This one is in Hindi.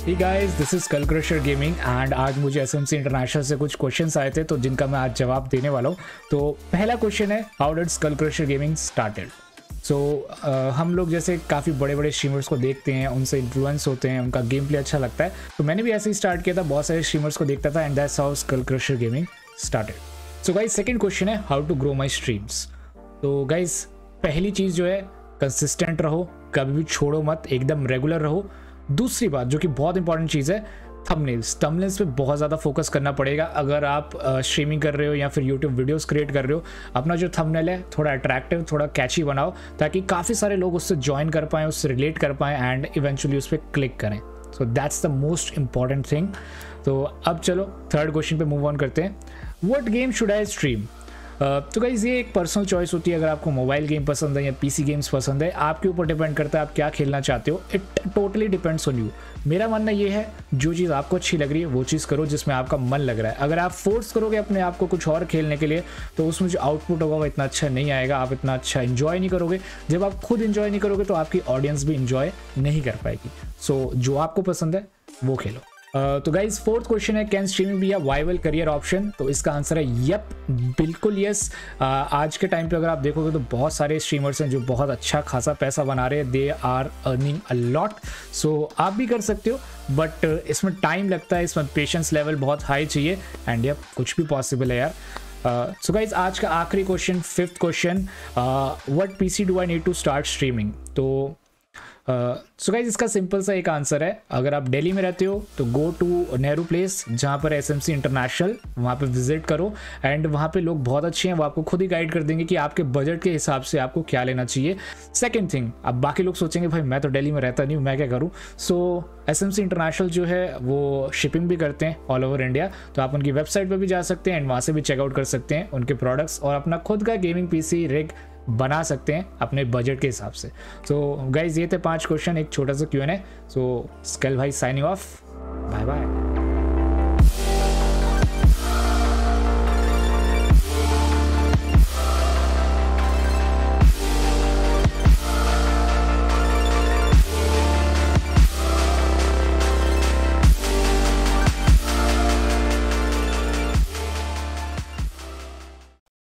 Guys, this is Skull Crusher Gaming and आज मुझे एस इंटरनेशनल से कुछ क्वेश्चंस आए थे तो जिनका मैं आज जवाब देने वाला हूँ। तो पहला क्वेश्चन है how did Crusher Gaming started so हम लोग जैसे काफ़ी बड़े बड़े स्ट्रीमर्स को देखते हैं उनसे इन्फ्लुएंस होते हैं उनका गेम प्ले अच्छा लगता है। तो मैंने भी ऐसे ही स्टार्ट किया था बहुत सारे स्ट्रीमर्स को देखता था and that's how Skull Crusher Gaming started so guys second question है how to grow my streams तो गाइज़ पहली चीज़ जो है कंसिस्टेंट रहो कभी भी छोड़ो मत एकदम रेगुलर रहो। दूसरी बात, जो कि बहुत इंपॉर्टेंट चीज़ है थंबनेल्स थंबनेल्स पे बहुत ज़्यादा फोकस करना पड़ेगा। अगर आप स्ट्रीमिंग कर रहे हो या फिर यूट्यूब वीडियोस क्रिएट कर रहे हो, अपना जो थंबनेल है, थोड़ा अट्रैक्टिव थोड़ा कैची बनाओ, ताकि काफ़ी सारे लोग उससे ज्वाइन कर पाएँ, उससे रिलेट कर पाएँ एंड इवेंचुअली उस पर क्लिक करें. So that's the most important thing तो अब चलो थर्ड क्वेश्चन पे मूव ऑन करते हैं. What game should I stream तो गाइज़ ये एक पर्सनल चॉइस होती है अगर आपको मोबाइल गेम पसंद है या पीसी गेम्स पसंद है आपके ऊपर डिपेंड करता है आप क्या खेलना चाहते हो। It totally depends on you मेरा मानना ये है जो चीज़ आपको अच्छी लग रही है वो चीज़ करो जिसमें आपका मन लग रहा है। अगर आप फोर्स करोगे अपने आप को कुछ और खेलने के लिए तो उसमें जो आउटपुट होगा वो इतना अच्छा नहीं आएगा आप इतना अच्छा इन्जॉय नहीं करोगे। जब आप खुद इन्जॉय नहीं करोगे तो आपकी ऑडियंस भी इन्जॉय नहीं कर पाएगी। सो so, जो आपको पसंद है वो खेलो। तो गाइज़ फोर्थ क्वेश्चन है can streaming be a viable career option तो इसका आंसर है यप बिल्कुल यस uh, आज के टाइम पे अगर आप देखोगे तो बहुत सारे स्ट्रीमर्स हैं जो बहुत अच्छा खासा पैसा बना रहे हैं. They are earning a lot so आप भी कर सकते हो बट uh, इसमें टाइम लगता है इसमें पेशेंस लेवल बहुत हाई चाहिए. एंड यप कुछ भी पॉसिबल है यार. सो uh, गाइज़ so आज का आखिरी question fifth question what P C do I need to start streaming तो सो गाइज़ इसका सिंपल सा एक आंसर है। अगर आप दिल्ली में रहते हो तो गो टू नेहरू प्लेस जहाँ पर एस एम सी इंटरनेशनल वहाँ पे विज़िट करो। एंड वहाँ पे लोग बहुत अच्छे हैं, वो आपको खुद ही गाइड कर देंगे कि आपके बजट के हिसाब से आपको क्या लेना चाहिए। सेकेंड थिंग अब बाकी लोग सोचेंगे, भाई, मैं तो दिल्ली में रहता नहीं हूँ, मैं क्या करूँ? So S M C international जो है, वो शिपिंग भी करते हैं ऑल ओवर इंडिया तो आप उनकी वेबसाइट पर भी जा सकते हैं एंड वहाँ से भी चेकआउट कर सकते हैं उनके प्रोडक्ट्स और अपना खुद का गेमिंग पी सी रिग बना सकते हैं अपने बजट के हिसाब से। सो so, गाइज़ ये थे पाँच क्वेश्चन एक छोटा सा क्यों है सो स्केल भाई साइनिंग ऑफ़ बाय बाय